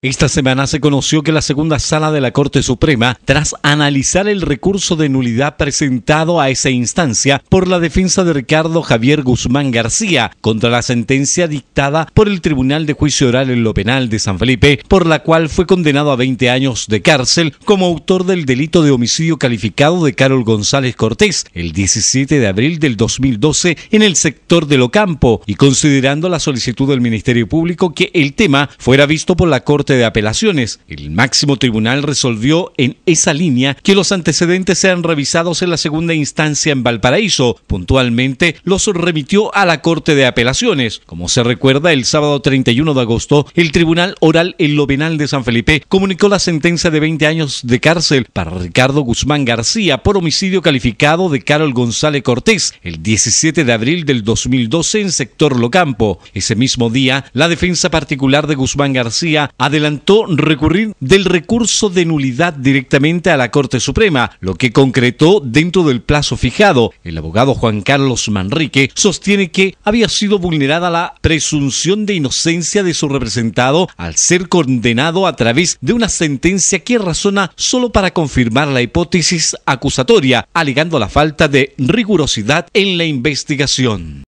Esta semana se conoció que la segunda sala de la Corte Suprema, tras analizar el recurso de nulidad presentado a esa instancia por la defensa de Ricardo Javier Guzmán García contra la sentencia dictada por el Tribunal de Juicio Oral en lo Penal de San Felipe, por la cual fue condenado a 20 años de cárcel como autor del delito de homicidio calificado de Carol González Cortés el 17 de abril del 2012 en el sector de Locampo y considerando la solicitud del Ministerio Público que el tema fuera visto por la Corte de Apelaciones. El máximo tribunal resolvió en esa línea que los antecedentes sean revisados en la segunda instancia en Valparaíso. Puntualmente los remitió a la Corte de Apelaciones. Como se recuerda, el sábado 31 de agosto, el Tribunal Oral en lo Penal de San Felipe comunicó la sentencia de 20 años de cárcel para Ricardo Guzmán García por homicidio calificado de Carol González Cortés el 17 de abril del 2012 en sector Locampo. Ese mismo día, la defensa particular de Guzmán García ha adelantó recurrir del recurso de nulidad directamente a la Corte Suprema, lo que concretó dentro del plazo fijado. El abogado Juan Carlos Manrique sostiene que había sido vulnerada la presunción de inocencia de su representado al ser condenado a través de una sentencia que razona solo para confirmar la hipótesis acusatoria, alegando la falta de rigurosidad en la investigación.